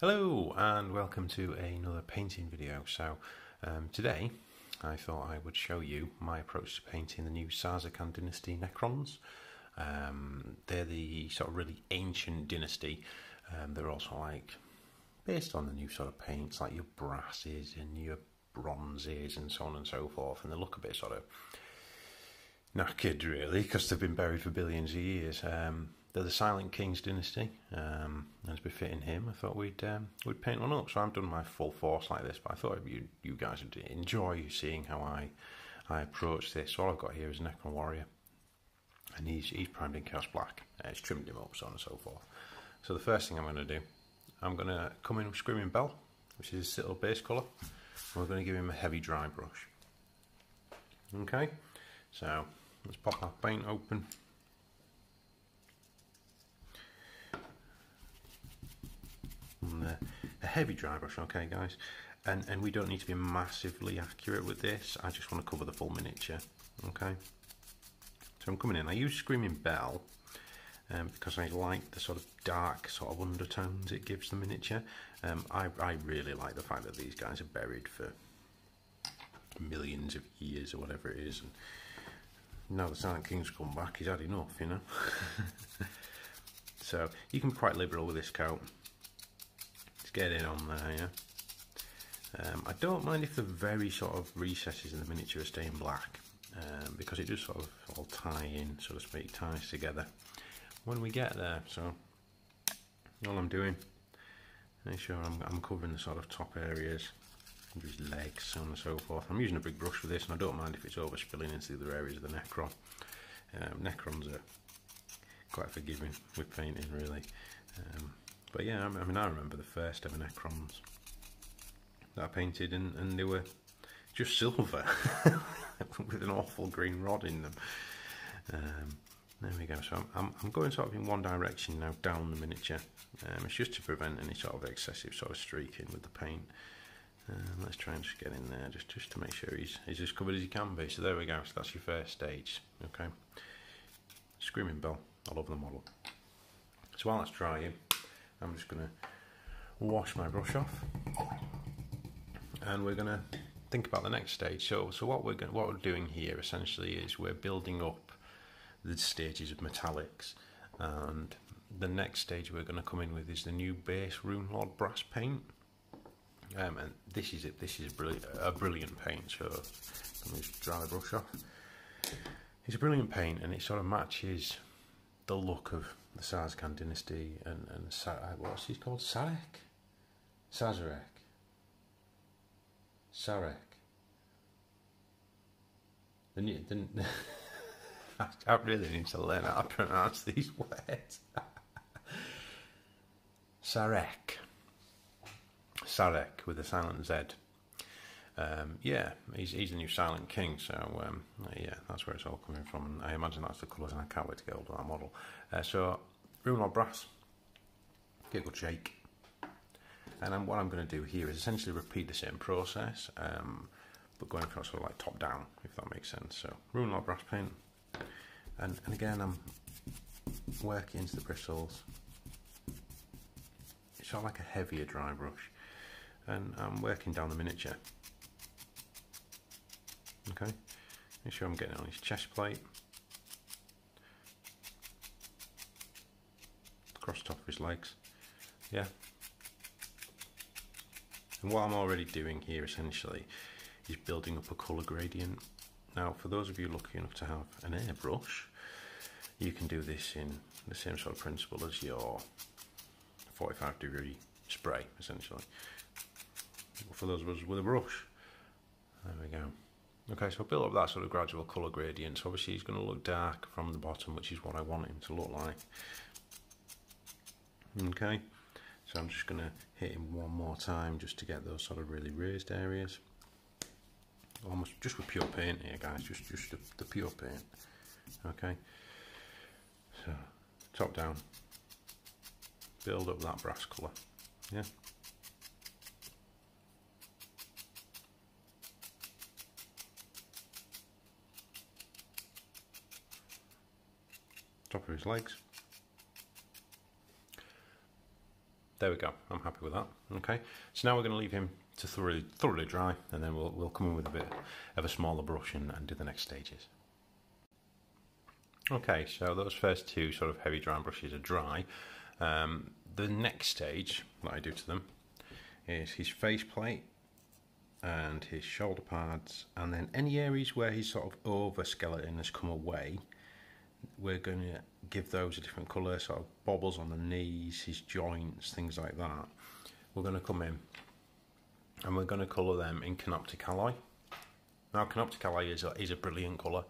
Hello and welcome to another painting video. So um, today I thought I would show you my approach to painting the new Szarekhan Dynasty Necrons. Um, they're the sort of really ancient dynasty. Um, they're also like based on the new sort of paints like your brasses and your bronzes and so on and so forth and they look a bit sort of knackered really because they've been buried for billions of years. Um, they're the Silent Kings dynasty, um, as befitting him. I thought we'd um, we'd paint one up. So I've done my full force like this, but I thought you you guys would enjoy seeing how I I approach this. All I've got here is a Necron Warrior, and he's he's primed in Chaos Black. Uh, it's trimmed him up, so on and so forth. So the first thing I'm going to do, I'm going to come in with Screaming Bell, which is his little base colour. And we're going to give him a heavy dry brush. Okay, so let's pop our paint open. A, a heavy dry brush, okay, guys. And and we don't need to be massively accurate with this. I just want to cover the full miniature, okay. So I'm coming in. I use Screaming Bell um, because I like the sort of dark sort of undertones it gives the miniature. Um, I, I really like the fact that these guys are buried for millions of years or whatever it is. And now the Silent King's come back, he's had enough, you know. so you can be quite liberal with this coat get it on there, yeah. Um, I don't mind if the very sort of recesses in the miniature are staying black um, because it just sort of all tie in, so to speak, ties together when we get there. So all I'm doing, make sure I'm, I'm covering the sort of top areas, his legs, so on and so forth. I'm using a big brush for this, and I don't mind if it's overspilling into the other areas of the Necron. Um, Necrons are quite forgiving with painting, really. Um, but yeah, I mean, I remember the first ever Necrons that I painted, and, and they were just silver with an awful green rod in them. Um, there we go. So I'm, I'm, I'm, going sort of in one direction now, down the miniature. Um, it's just to prevent any sort of excessive sort of streaking with the paint. Um, let's try and just get in there, just just to make sure he's he's as covered as he can be. So there we go. So that's your first stage. Okay. Screaming bell all over the model. So while that's drying, I'm just going to wash my brush off and we're going to think about the next stage. So, so what we're going, what we're doing here essentially is we're building up the stages of metallics, and the next stage we're going to come in with is the new base Runelord brass paint. Um, and this is it. This is a brilliant, a brilliant paint. So let me just dry the brush off. It's a brilliant paint, and it sort of matches the look of the Szarekhan dynasty and, and Sa uh, what's he called? Sarek? Sazarek. Sarek. The new, the, I really need to learn how to pronounce these words. Sarek. Sarek with a silent Z. Um, yeah, he's, he's the new Silent King, so um, yeah, that's where it's all coming from. I imagine that's the colours, and I can't wait to get hold of that model. Uh, so, Runelord Brass, get a good shake. And then what I'm going to do here is essentially repeat the same process, um, but going from sort of like top down, if that makes sense. So, Runelord Brass paint, and, and again, I'm working into the bristles. It's sort of like a heavier dry brush, and I'm working down the miniature. Okay, make sure I'm getting it on his chest plate. Across top of his legs. Yeah. And what I'm already doing here essentially is building up a colour gradient. Now for those of you lucky enough to have an airbrush, you can do this in the same sort of principle as your 45 degree spray essentially. For those of us with a brush, there we go. Okay, so build up that sort of gradual colour gradient. So obviously he's going to look dark from the bottom, which is what I want him to look like. Okay, so I'm just going to hit him one more time just to get those sort of really raised areas. Almost just with pure paint here, guys, just, just the, the pure paint. Okay, so top down, build up that brass colour. Yeah. Top of his legs. there we go. I'm happy with that. Okay, so now we're going to leave him to thoroughly thoroughly dry, and then we'll we'll come in with a bit of a smaller brush and, and do the next stages. Okay, so those first two sort of heavy drying brushes are dry. Um, the next stage that I do to them is his face plate and his shoulder pads, and then any areas where his sort of over skeleton has come away, we're going to give those a different colour, so bobbles on the knees, his joints, things like that. We're going to come in and we're going to colour them in Canoptek Alloy. Now, Canoptek Alloy is a, is a brilliant colour.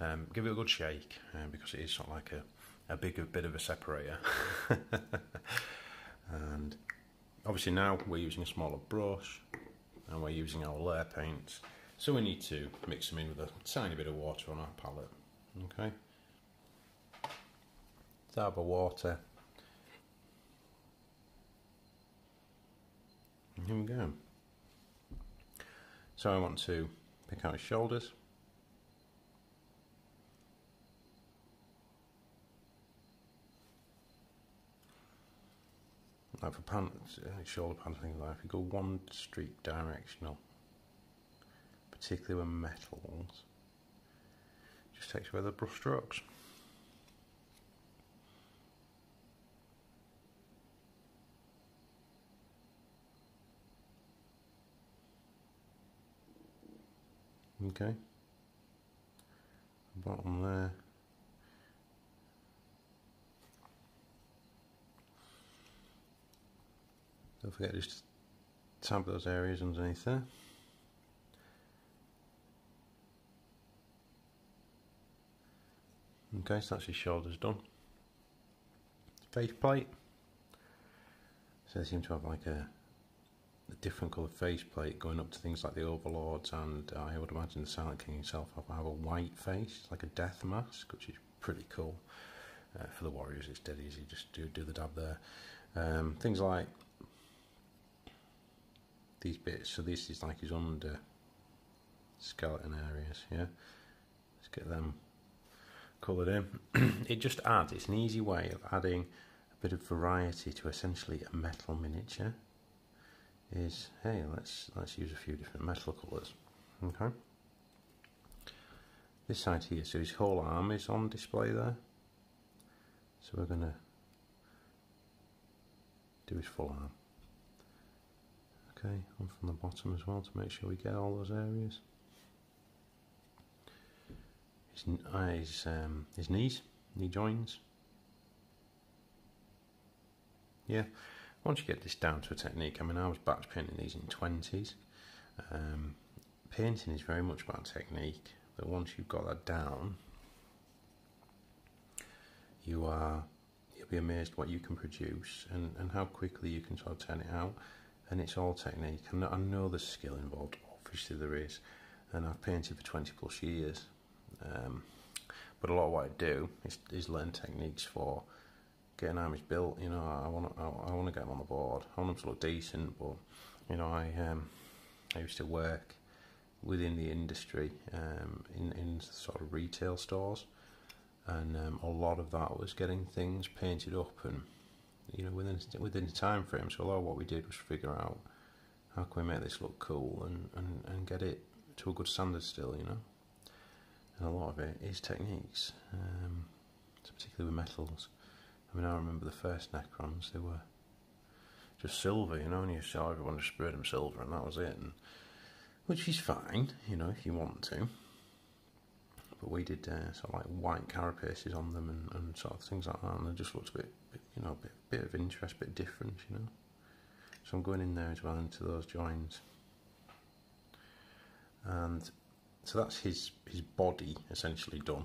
Um, give it a good shake uh, because it is sort of like a, a big bit of a separator. and obviously now we're using a smaller brush and we're using our layer paints. So we need to mix them in with a tiny bit of water on our palette. Okay. Of water. And here we go. So I want to pick out his shoulders. like for pants, shoulder pants, things like that, if you go one streak directional, particularly with metals, just takes away the brush strokes. Okay, bottom there. Don't forget to just tap those areas underneath there. Okay, so that's his shoulders done. Face plate. So they seem to have like a, a different colour face plate going up to things like the Overlords and uh, I would imagine the Silent King himself have a white face, like a death mask, which is pretty cool. Uh, for the warriors it's dead easy, just do, do the dab there. Um, things like these bits. So this is like his under skeleton areas. Yeah, let's get them coloured in. it just adds. It's an easy way of adding a bit of variety to essentially a metal miniature. Is hey, let's let's use a few different metal colours. Okay. This side here, so his whole arm is on display there. So we're gonna do his full arm. Okay, from the bottom as well to make sure we get all those areas. His, uh, his, um, his knees, knee joints. Yeah, once you get this down to a technique, I mean, I was batch painting these in 20s. Um, painting is very much about technique, but once you've got that down, you are you'll be amazed what you can produce and, and how quickly you can sort of turn it out and it's all technique. And I know there's skill involved, obviously there is, and I've painted for 20 plus years. Um, but a lot of what I do is, is learn techniques for getting armies built. You know, I want to, I, I want to get them on the board. I want them to look decent, but you know, I um, I used to work within the industry um, in in sort of retail stores, and um, a lot of that was getting things painted up and you know within within the time frame. So a lot of what we did was figure out how can we make this look cool and, and, and get it to a good standard still, you know. And a lot of it is techniques, um, particularly with metals. I mean, I remember the first Necrons; they were just silver, you know, and you saw everyone just sprayed them silver, and that was it. And, which is fine, you know, if you want to. But we did uh, sort of like white carapaces on them and, and sort of things like that, and they just looked a bit, bit you know, a bit, bit of interest, a bit different, you know. So I'm going in there as well into those joins. And so that's his his body essentially done.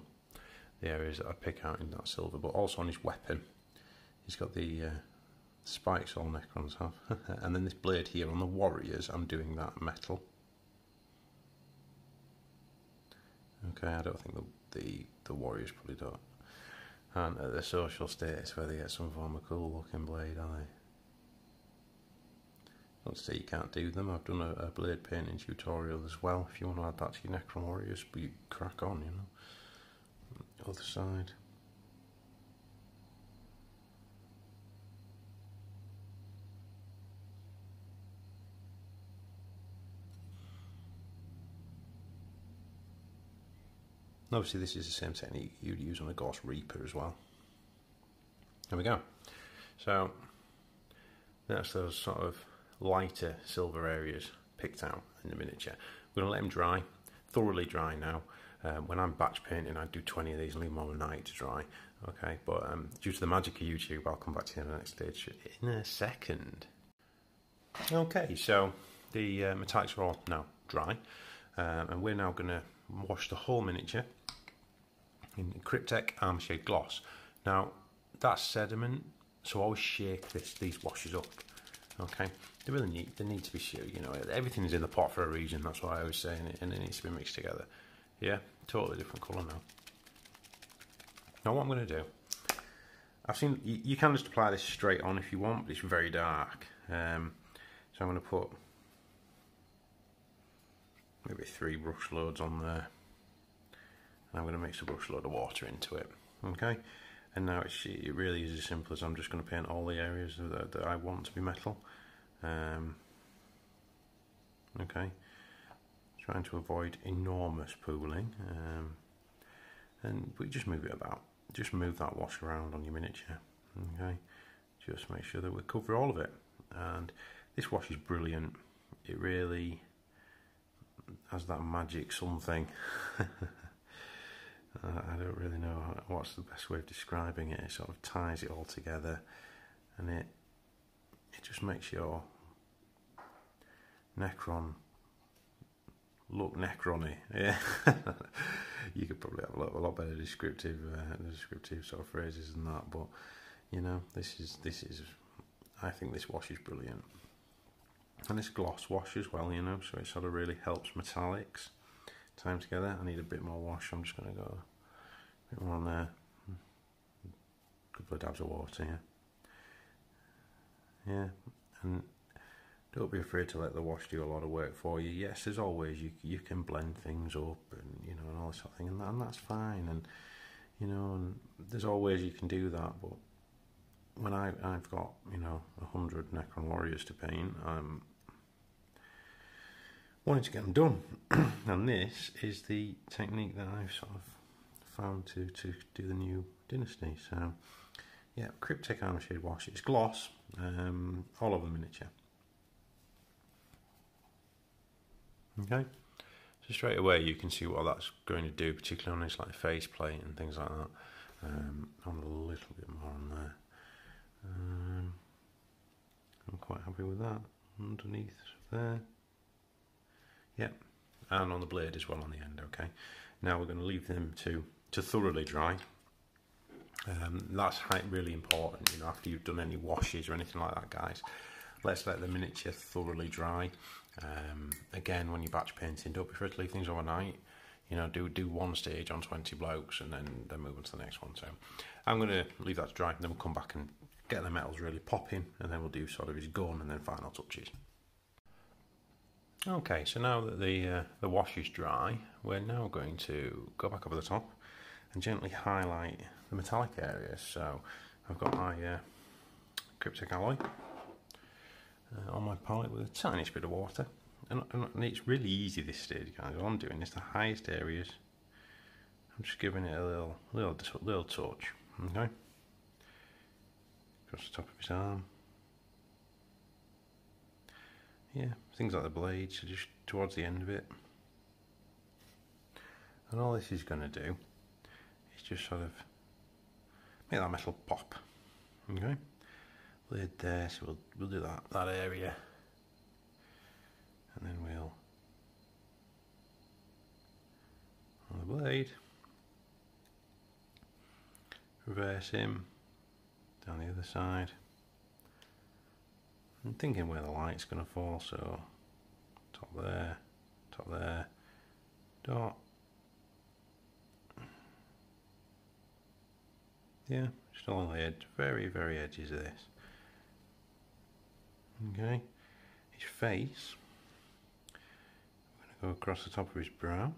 The areas that I pick out in that silver, but also on his weapon. He's got the uh, spikes all Necrons have. and then this blade here on the warriors, I'm doing that metal. Okay, I don't think the the, the warriors probably don't and at the social status where they get some form of cool looking blade, are they? Don't say you can't do them. I've done a, a, blade painting tutorial as well. If you want to add that to your Necron Warriors, but you crack on, you know other side Obviously this is the same technique you'd use on a Gauss Reaper as well. There we go. So that's those sort of lighter silver areas picked out in the miniature. We're going to let them dry, thoroughly dry now, um, when I'm batch painting, I do 20 of these and leave them overnight to dry. Okay, but um, due to the magic of YouTube, I'll come back to you in the next stage in a second. Okay, so the uh, metallics are all now dry, um, and we're now going to wash the whole miniature in Cryptek Armorshade Gloss. Now, that's sediment, so I always shake this, these washes up. Okay, they really need they need to be shared. You know, everything is in the pot for a reason. That's why I was saying it, and it needs to be mixed together. Yeah, totally different colour now. Now, what I'm going to do, I've seen you, you, can just apply this straight on if you want, but it's very dark. Um, so I'm going to put maybe three brush loads on there. And I'm going to mix a brush load of water into it. Okay, and now it really is as simple as I'm just going to paint all the areas that, that I want to be metal. Um, okay, trying to avoid enormous pooling, um, and we just move it about. Just move that wash around on your miniature. Okay, just make sure that we cover all of it. And this wash is brilliant. It really has that magic something. Uh, I don't really know what's the best way of describing it. It sort of ties it all together, and it it just makes your Necron look Necrony. Yeah, you could probably have a lot, a lot better descriptive uh, descriptive sort of phrases than that, but you know, this is this is. I think this wash is brilliant, and this gloss wash as well. You know, so it sort of really helps metallics time together. I need a bit more wash. I'm just going to go a bit more on there. A couple of dabs of water, yeah. Yeah, and don't be afraid to let the wash do a lot of work for you. Yes, as always, you you can blend things up and you know and all this sort of thing, and, that, and that's fine. And you know, and there's always you can do that. But when I I've got you know a hundred Necron warriors to paint, I'm wanting to get them done. and this is the technique that I've sort of found to, to do the new dynasty. So, yeah, Cryptek Armor Shade Wash. It's gloss, um, all over the miniature. Okay, so straight away you can see what that's going to do, particularly on this like face plate and things like that. Um, on a little bit more on there. Um, I'm quite happy with that. Underneath there. Yep, and on the blade as well on the end, okay? Now we're going to leave them to, to thoroughly dry. Um, that's really important, you know, after you've done any washes or anything like that, guys. Let's let the miniature thoroughly dry. Um, again, when you're batch painting, don't be afraid to leave things overnight. You know, do do one stage on 20 blokes and then, then move on to the next one. So I'm going to leave that to dry and then we'll come back and get the metals really popping and then we'll do sort of his gun and then final touches. Okay, so now that the uh, the wash is dry, we're now going to go back over the top and gently highlight the metallic areas. So I've got my uh, Kryptek alloy uh, on my palette with a tiniest bit of water. And, and, it's really easy this stage, guys. All I'm doing is the highest areas. I'm just giving it a little, little, little touch. Okay, across the top of his arm yeah, things like the blades are just towards the end of it. And all this is going to do is just sort of make that metal pop. Okay, lid there, uh, so we'll we'll do that that area, and then we'll on the blade reverse him down the other side. I'm thinking where the light's going to fall, so top there, top there, dot. Yeah, just along the edge, very, very edges of this. Okay, his face, I'm going to go across the top of his brow.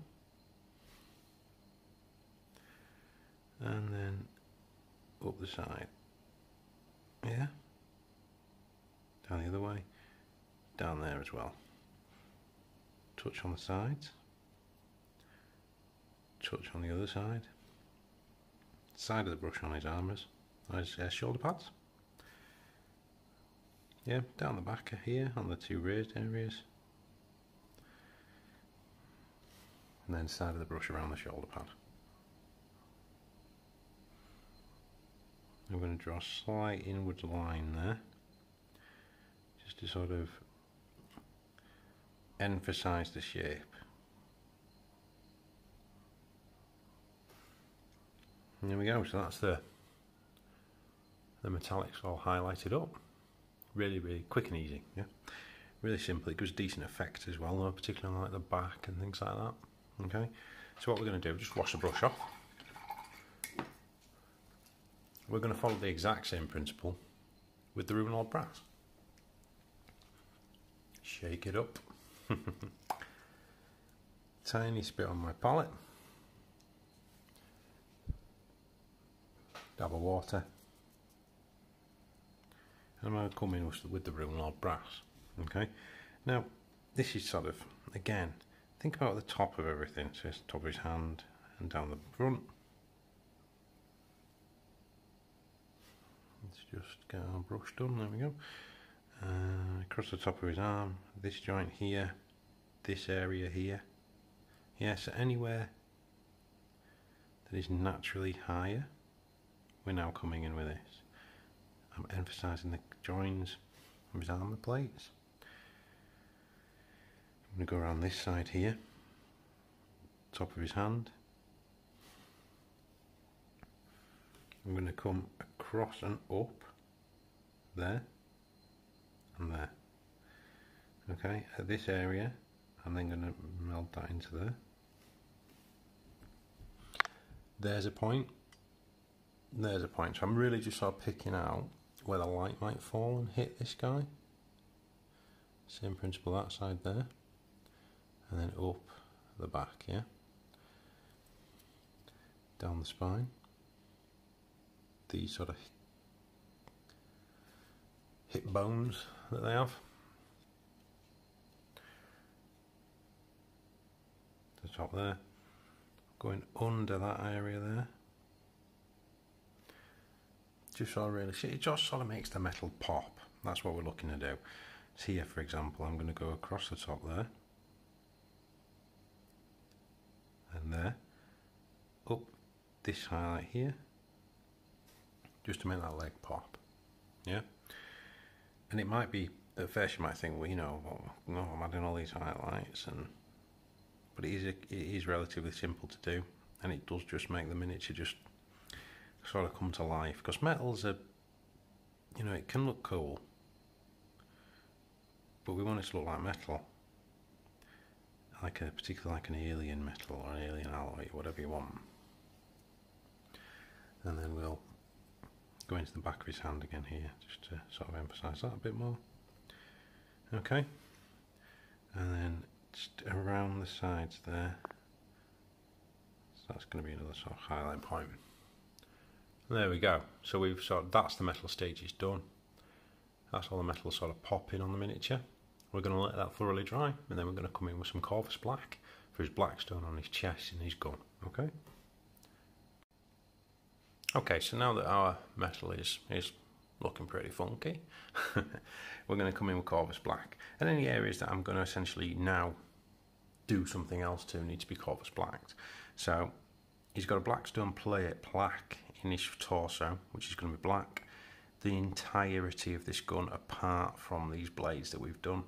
And then up the side. Yeah down the other way, down there as well. Touch on the sides, touch on the other side. Side of the brush on his armours, his uh, shoulder pads. Yeah, down the back here on the two raised areas. And then side of the brush around the shoulder pad. I'm going to draw a slight inward line there just to sort of emphasize the shape. And there we go, so that's the the metallics all highlighted up. Really, really quick and easy, yeah. Really simple, it gives decent effect as well, though, particularly on like the back and things like that. Okay, so what we're going to do, just wash the brush off. We're going to follow the exact same principle with the Ruben brass. Shake it up. Tiny spit on my palette. Dab of water. I'm going to come in with the real Ruben brass. Okay. Now, this is sort of, again, think about the top of everything. So it's top of his hand and down the front. Let's just get our brush done, there we go. Uh, across the top of his arm, this joint here, this area here. Yeah, so anywhere that is naturally higher, we're now coming in with this. I'm emphasising the joins of his armour plates. I'm going to go around this side here, top of his hand. I'm going to come across and up there and there. Okay, at this area, I'm then going to meld that into there. There's a point. There's a point. So I'm really just sort of picking out where the light might fall and hit this guy. Same principle that side there. And then up the back, yeah? Down the spine. These sort of hip bones that they have. The top there. Going under that area there. Just sort of really, it just sort of makes the metal pop. That's what we're looking to do. So here, for example, I'm going to go across the top there. And there. Up this highlight here. Just to make that leg pop. Yeah and it might be at first you might think, well, you know, well, no, I'm adding all these highlights, and but it is a, it is relatively simple to do, and it does just make the miniature just sort of come to life because metals are, you know, it can look cool, but we want it to look like metal, like a particularly like an alien metal or an alien alloy, whatever you want, and then we'll go into the back of his hand again here, just to sort of emphasise that a bit more. Okay, and then just around the sides there, so that's going to be another sort of highlight point. There we go. So we've sort of, that's the metal stages done. That's all the metal sort of popping on the miniature. We're going to let that thoroughly dry, and then we're going to come in with some Corvus black for his blackstone on his chest and his gun. Okay. Okay, so now that our metal is, is looking pretty funky, we're going to come in with Corvus Black. And any areas that I'm going to essentially now do something else to need to be Corvus Blacked. So he's got a Blackstone plate plaque in his torso, which is going to be black. The entirety of this gun apart from these blades that we've done.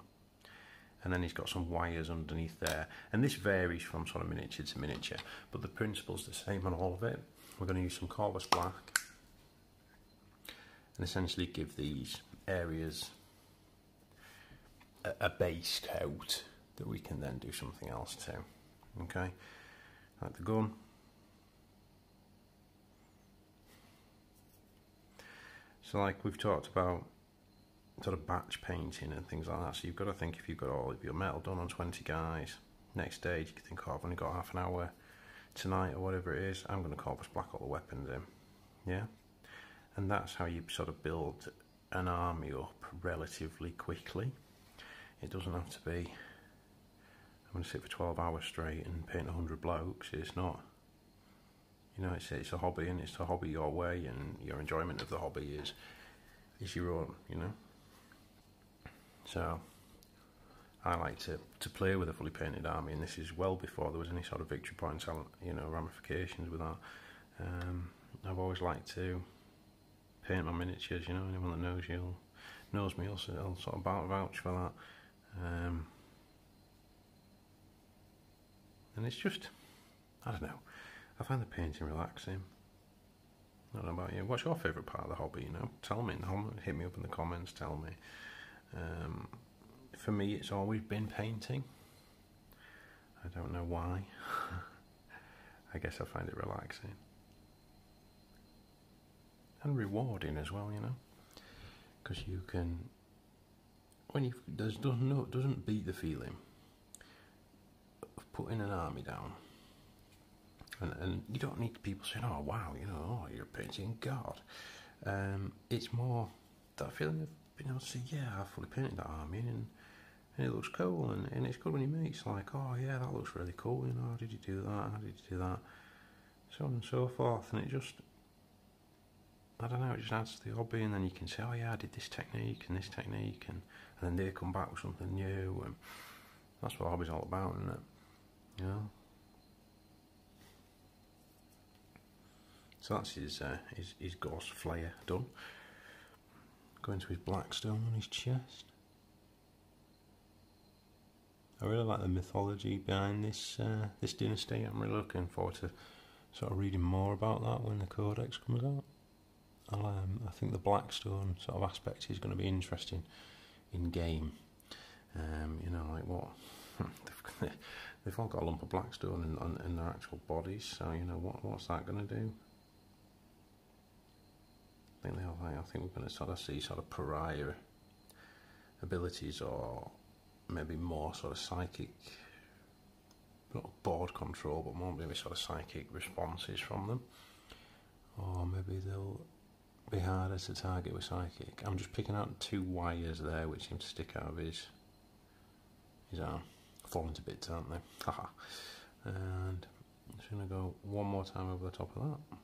And then he's got some wires underneath there. And this varies from sort of miniature to miniature, but the principle's the same on all of it we're going to use some Corvus Black and essentially give these areas a, a base coat that we can then do something else to. Okay, like the gun. So like we've talked about sort of batch painting and things like that. So you've got to think if you've got all of your metal done on 20 guys, next stage you can think, oh, I've only got half an hour tonight or whatever it is, I'm going to Corvus Black all the weapons in. Yeah? And that's how you sort of build an army up relatively quickly. It doesn't have to be, I'm going to sit for 12 hours straight and paint 100 blokes. It's not. You know, it's it's a hobby, and it's a hobby your way, and your enjoyment of the hobby is is your own. You know. So I like to, to play with a fully painted army, and this is well before there was any sort of victory points, you know, ramifications with that. Um, I've always liked to paint my miniatures. You know, anyone that knows you knows me will, will sort of vouch for that. Um, and it's just, I don't know. I find the painting relaxing. I don't know about you. What's your favourite part of the hobby? You know, tell me. Hit me up in the comments. Tell me. Um, for me, it's always been painting. I don't know why. I guess I find it relaxing and rewarding as well. You know, because you can when you there's doesn't no doesn't beat the feeling of putting an army down and, and you don't need people saying, "Oh wow, you know, oh, you're painting God." Um, it's more that feeling of being able to say, "Yeah, I fully painted that army, and, and it looks cool." And, and it's good when your mates like, "Oh yeah, that looks really cool." You know, how did you do that? How did you do that? So on and so forth, and it just, I don't know, it just adds to the hobby, and then you can say, "Oh yeah, I did this technique and this technique," and, and then they come back with something new, and that's what hobby's all about, isn't it? You know. So that's his, uh, his, his Gauss Flayer done. Going to his Blackstone on his chest. I really like the mythology behind this uh, this dynasty. I'm really looking forward to sort of reading more about that when the Codex comes out. Um, I think the Blackstone sort of aspect is going to be interesting in game. Um, you know, like what they've all got a lump of Blackstone in, in, their actual bodies. So you know, what what's that going to do? Think they I think we're going to sort of see sort of pariah abilities or maybe more sort of psychic, not board control, but more maybe sort of psychic responses from them. Or maybe they'll be harder to target with psychic. I'm just picking out two wires there which seem to stick out of his his arm. Falling to bits, aren't they? And I'm just going to go one more time over the top of that.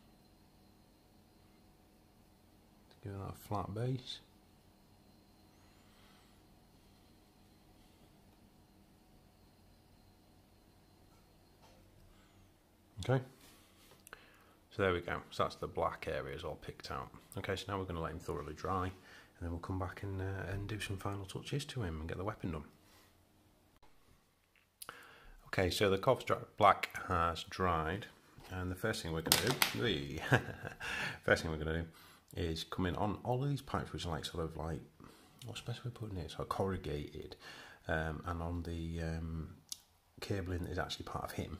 Give that a flat base. Okay. So there we go. So that's the black areas all picked out. Okay, so now we're going to let him thoroughly dry, and then we'll come back and, uh, and do some final touches to him and get the weapon done. Okay, so the Corvus Black has dried, and the first thing we're going to do, the first thing we're going to do is coming on all of these pipes which are like sort of like what's the best way of putting it? So corrugated, um, and on the um, cabling is actually part of him.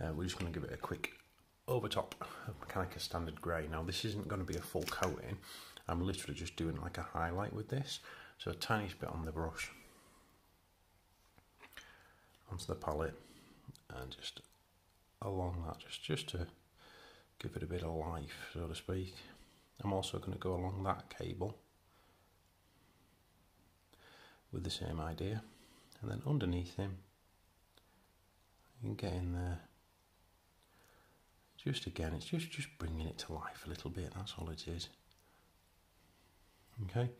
Uh, we're just going to give it a quick overtop kind of Standard Grey. Now this isn't going to be a full coating. I'm literally just doing like a highlight with this. So a tiny bit on the brush onto the palette and just along that just just to give it a bit of life so to speak I'm also going to go along that cable with the same idea. And then underneath him you can get in there. Just again it's just just bringing it to life a little bit that's all it is. Okay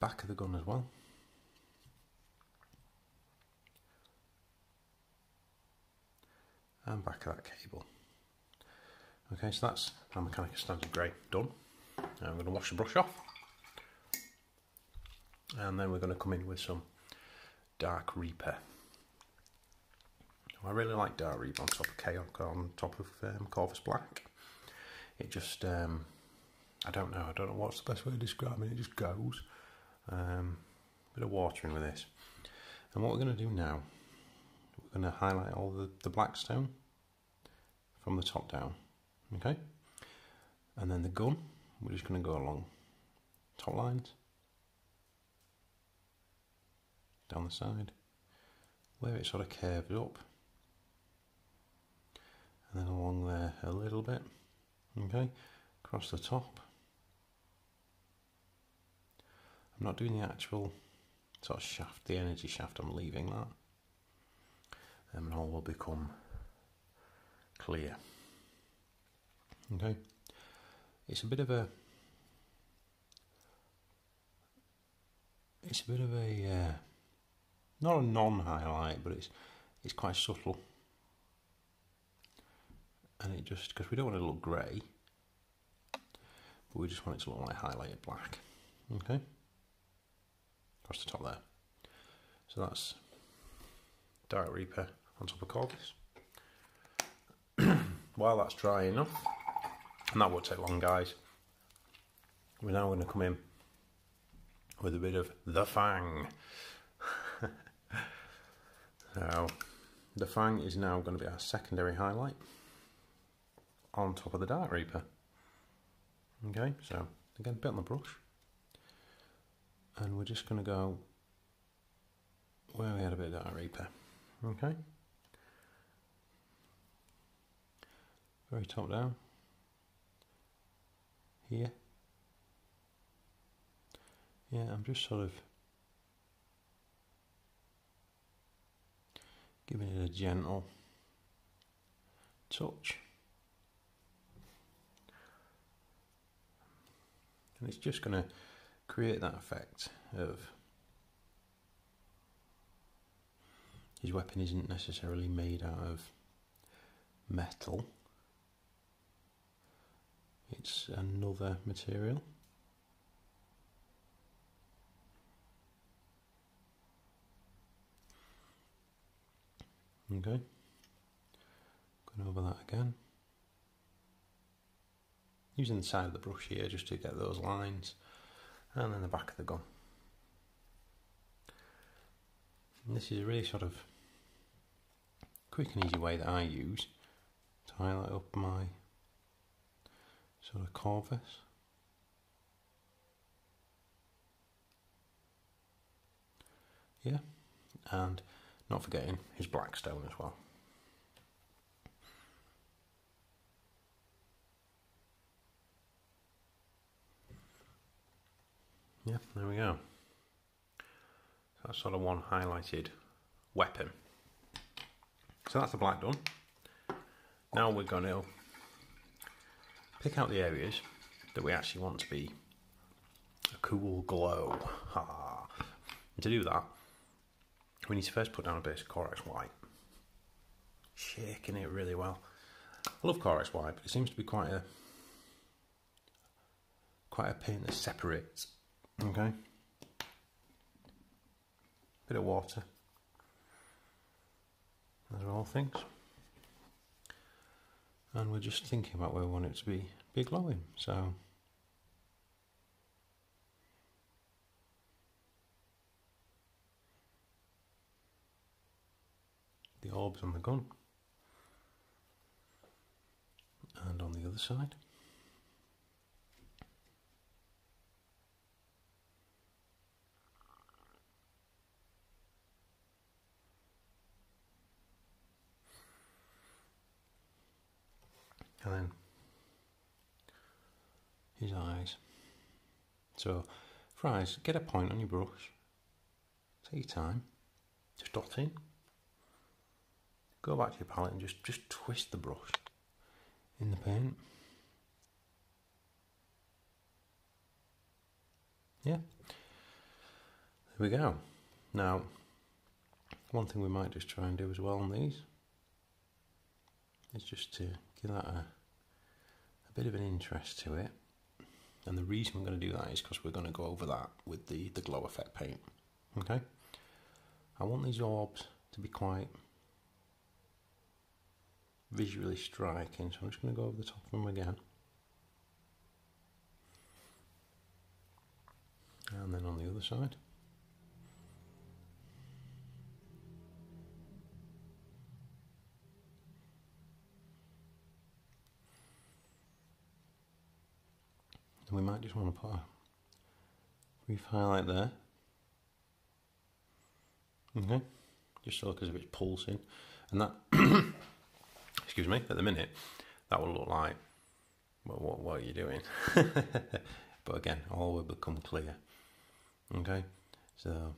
back of the gun as well. And back of that cable Okay, so that's our Mechanicus Standard Grey done. Now I'm going to wash the brush off. And then we're going to come in with some Dark Reaper. I really like Dark Reaper on top of Chaos, on top of um, Corvus Black. It just, um, I don't know, I don't know what's the best way of describing it, it just goes. Um, bit of watering with this. And what we're going to do now, we're going to highlight all the, the blackstone from the top down okay. And then the gun we're just going to go along top lines down the side where it sort of curves up and then along there a little bit okay across the top. I'm not doing the actual sort of shaft the energy shaft I'm leaving that. Um, and all will become clear Okay, it's a bit of a it's a bit of a uh, not a non-highlight, but it's it's quite subtle, and it just because we don't want it to look grey, but we just want it to look like highlighted black. Okay, across the top there. So that's Dark Reaper on top of Corvus. While that's dry enough, and that won't take long, guys. We're now going to come in with a bit of the Fang. so, the Fang is now going to be our secondary highlight on top of the Dark Reaper. Okay, so again, a bit on the brush, and we're just going to go where we had a bit of Dark Reaper. Okay, very top down here. Yeah, I'm just sort of giving it a gentle touch. And it's just going to create that effect of his weapon isn't necessarily made out of metal it's another material. Okay, going over that again. Using the side of the brush here just to get those lines, and then the back of the gun. And this is a really sort of quick and easy way that I use to highlight up my sort of Corvus. Yeah, and not forgetting his black stone as well. Yeah, there we go. that's sort of one highlighted weapon. So that's the black done. Now we're going to pick out the areas that we actually want to be a cool glow. And to do that, we need to first put down a base of Corax White, shaking it really well. I love Corax White, but it seems to be quite a quite a paint that separates. Okay, bit of water, Those are all things and we're just thinking about where we want it to be, be glowing. So the orbs on the gun and on the other side. And then his eyes. So for eyes, get a point on your brush, take your time, just dot in, go back to your palette and just, just twist the brush in the paint. Yeah, there we go. Now, one thing we might just try and do as well on these is just to give that a, a bit of an interest to it. And the reason we're going to do that is because we're going to go over that with the, the glow effect paint. Okay? I want these orbs to be quite visually striking, so I'm just going to go over the top of them again. And then on the other side. We might just want to put a brief highlight there. Okay, just so because if it's pulsing, and that, excuse me, at the minute, that will look like, well, what, what are you doing? but again, all will become clear. Okay, so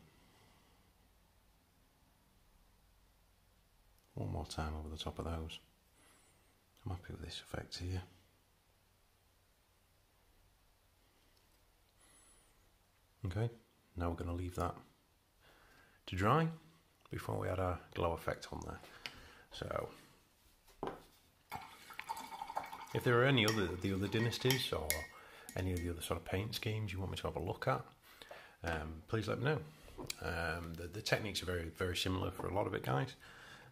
one more time over the top of those. I'm happy with this effect here. Okay, now we're going to leave that to dry before we add our glow effect on there. So, if there are any other the other dynasties or any of the other sort of paint schemes you want me to have a look at, um, please let me know. Um, the, the, techniques are very very similar for a lot of it, guys.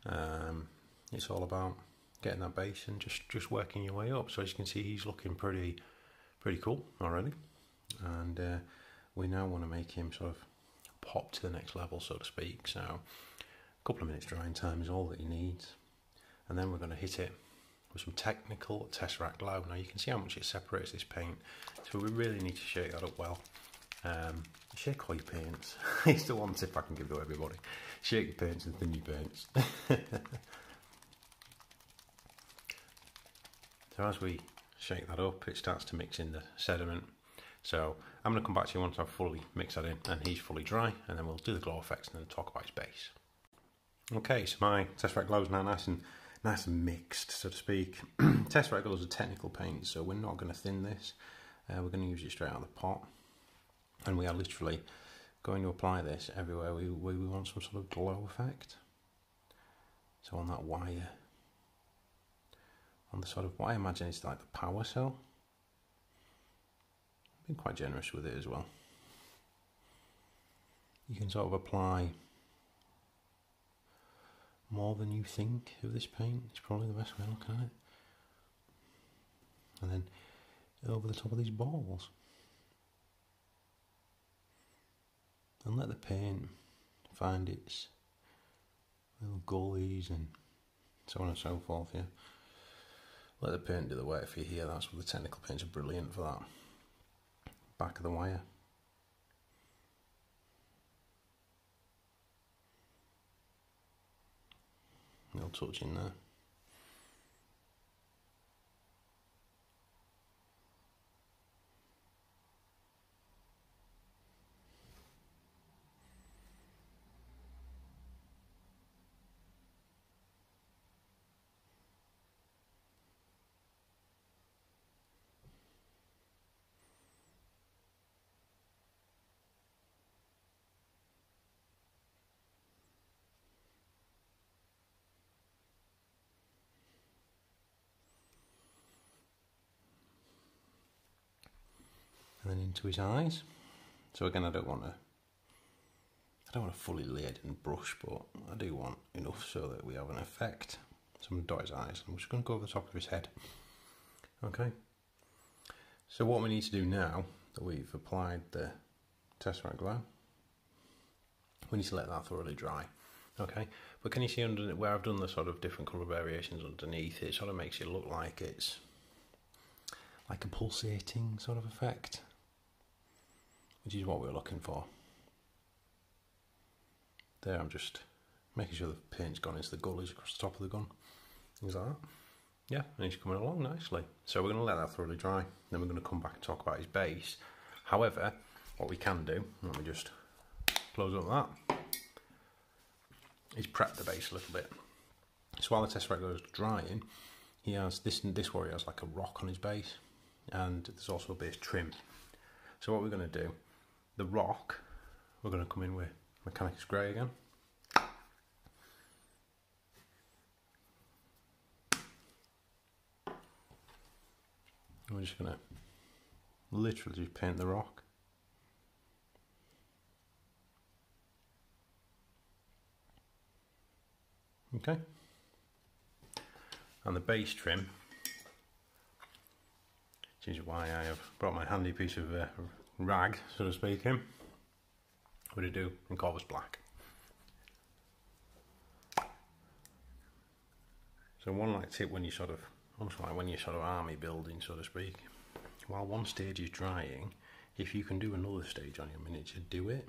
Um, it's all about getting that base and just just working your way up. So as you can see, he's looking pretty pretty cool already, and uh, we now want to make him sort of pop to the next level, so to speak. So a couple of minutes drying time is all that he needs, and then we're going to hit it with some technical Tesseract Glow. Now you can see how much it separates this paint, so we really need to shake that up well. Um, shake all your paints. it's the one tip I can give to everybody. Shake your paints and thin your paints. so as we shake that up, it starts to mix in the sediment. So I'm going to come back to you once I've fully mixed that in and he's fully dry, and then we'll do the glow effects and then talk about his base. Okay, so my Tesseract glow is now nice and nice and mixed, so to speak. Tesseract glow is a technical paint, so we're not going to thin this. Uh, we're going to use it straight out of the pot, and we are literally going to apply this everywhere we, we, we want some sort of glow effect. So on that wire, on the sort of what I imagine is like the power cell. Been quite generous with it as well. You can sort of apply more than you think of this paint. It's probably the best way of looking at it. And then over the top of these balls. And let the paint find its little gullies and so on and so forth, yeah. Let the paint do the work for you here, that's what the technical paints are brilliant for that. Back of the wire. Little touch in there. Into his eyes. So again, I don't want to, I don't want to fully it in brush, but I do want enough so that we have an effect. So I'm going to dot his eyes. I'm just going to go over the top of his head. Okay. So what we need to do now that we've applied the Tesseract glow, we need to let that thoroughly dry. Okay, but can you see under where I've done the sort of different colour variations underneath, it sort of makes it look like it's like a pulsating sort of effect which is what we're looking for. There I'm just making sure the paint's gone into the gullies across the top of the gun, things like that. Yeah, and he's coming along nicely. So we're going to let that thoroughly dry, then we're going to come back and talk about his base. However, what we can do, let me just close up that, is prep the base a little bit. So while the test Tesseract goes drying, he has this this warrior has like a rock on his base, and there's also a base trim. So what we're going to do the rock, we're going to come in with Mechanicus Grey again. We're just going to literally paint the rock. Okay. And the base trim, which is why I have brought my handy piece of uh, rag, so to speak, in. What do you do in Corvus Black? So one like tip when you sort of, almost like when you're sort of army building, so to speak, while one stage is drying, if you can do another stage on your miniature, do it.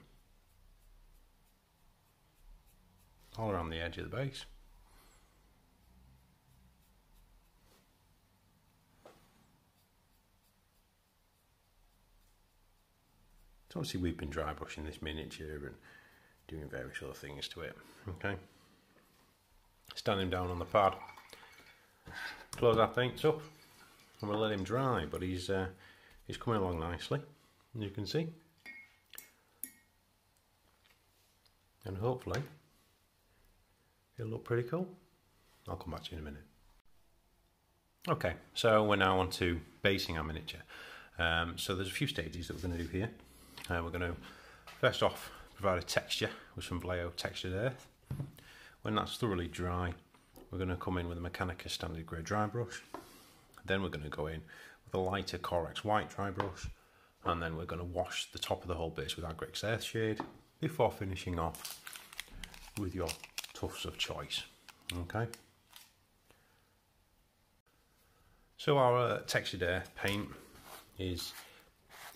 All around the edge of the base. So obviously we've been dry brushing this miniature and doing various other things to it. Okay. Stand him down on the pad. Close our paints up and we'll let him dry, but he's uh, he's coming along nicely, you can see. and hopefully it'll look pretty cool. I'll come back to you in a minute. Okay, so we're now on to basing our miniature. Um, so there's a few stages that we're going to do here. Uh, we're going to first off provide a texture with some Vallejo textured earth. When that's thoroughly dry, we're going to come in with a Mechanicus standard grey dry brush. Then we're going to go in with a lighter Corax white dry brush, and then we're going to wash the top of the whole base with Agrax Earthshade before finishing off with your tufts of choice. Okay. So our uh, textured earth paint is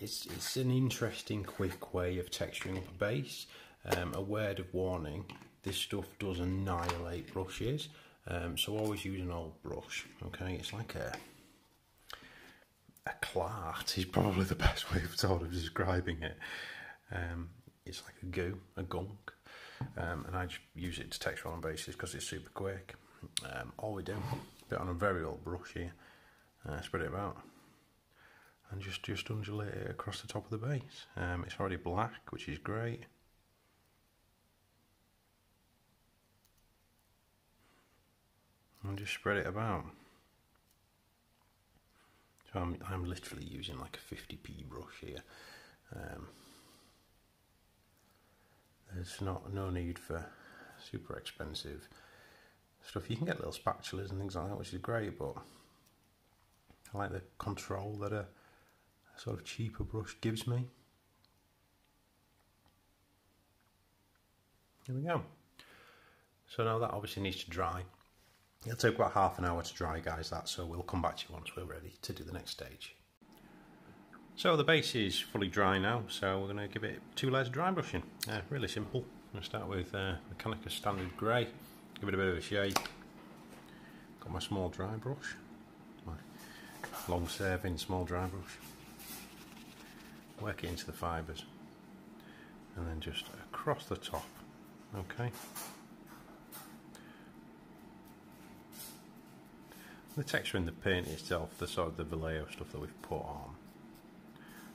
it's it's an interesting, quick way of texturing up a base. Um, a word of warning: this stuff does annihilate brushes, um, so always use an old brush. Okay, it's like a a clart is probably the best way of sort of describing it. Um, it's like a goo, a gunk, um, and I just use it to texture on bases because it's super quick. Um, all we do, put on a very old brush here uh, spread it about and just just undulate it across the top of the base. Um, it's already black, which is great. And just spread it about. So I'm I'm literally using like a 50p brush here. Um, there's not no need for super expensive stuff. You can get little spatulas and things like that, which is great, but I like the control that a, a sort of cheaper brush gives me. There we go. So now that obviously needs to dry. It'll take about half an hour to dry, guys, that, so we'll come back to you once we're ready to do the next stage. So the base is fully dry now, so we're going to give it two layers of dry brushing. Uh, really simple. I'm going to start with uh, Mechanicus Standard Grey, give it a bit of a shake. Got my small dry brush My long serving small dry brush work it into the fibres. And then just across the top okay? The texture in the paint itself the sort of the Vallejo stuff that we've put on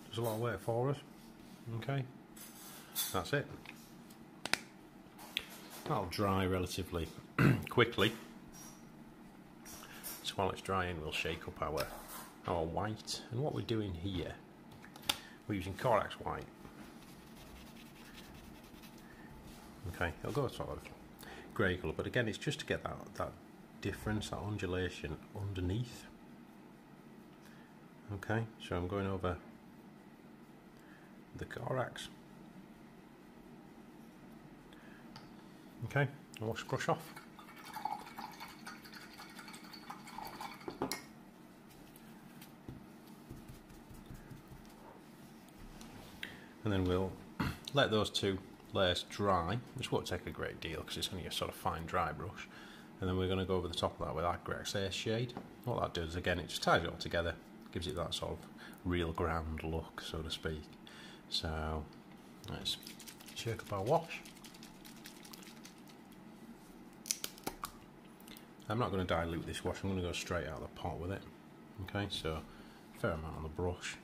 does a lot of work for us okay? That's it. That'll dry relatively quickly. So while it's drying we'll shake up our our white. And what we're doing here we're using Corax white. Okay it'll go sort of grey colour but again it's just to get that, that difference that undulation underneath. Okay so I'm going over the Corax okay I'll wash brush off and then we'll let those two layers dry, which won't take a great deal because it's only a sort of fine dry brush. And then we're going to go over the top of that with Agrax shade What that does, again, it just ties it all together, gives it that sort of real ground look, so to speak. So let's shake up our wash. I'm not going to dilute this wash, I'm going to go straight out of the pot with it. Okay, so fair amount on the brush.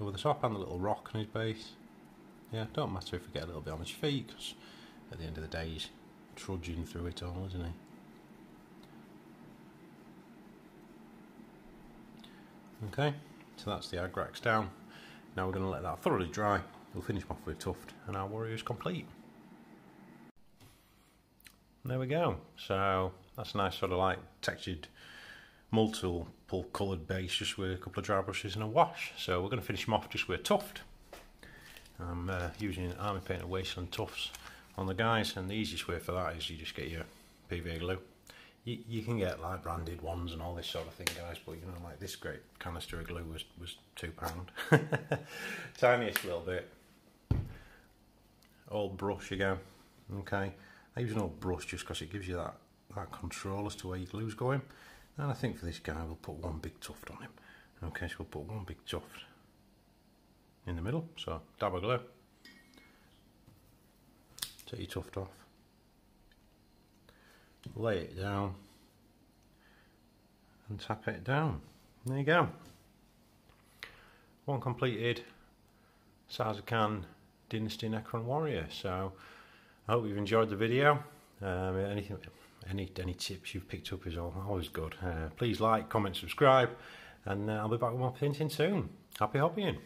Over the top and the little rock on his base. Yeah, don't matter if we get a little bit on his feet because at the end of the day he's trudging through it all, isn't he? Okay, so that's the Agrax down. Now we're going to let that thoroughly dry. We'll finish off with Tuft and our warrior is complete. there we go. So that's a nice sort of like textured multiple coloured base just with a couple of dry brushes and a wash. So we're going to finish them off just with a tuft. I'm uh, using Army Painter Wasteland Tufts on the guys and the easiest way for that is you just get your PVA glue. You, you can get like branded ones and all this sort of thing guys but you know like this great canister of glue was, was two pound. Tiniest little bit. Old brush again. Okay. I use an old brush just because it gives you that, that control as to where your glue's going. And I think for this guy we'll put one big tuft on him. Okay, so we'll put one big tuft in the middle. So dab of glue. Take your tuft off. Lay it down. And tap it down. There you go. one completed Szarekhan Dynasty Necron Warrior. So I hope you've enjoyed the video. Um, anything, any any tips you've picked up is always good. Uh, please like, comment, subscribe, and uh, I'll be back with more painting soon. Happy hobbying.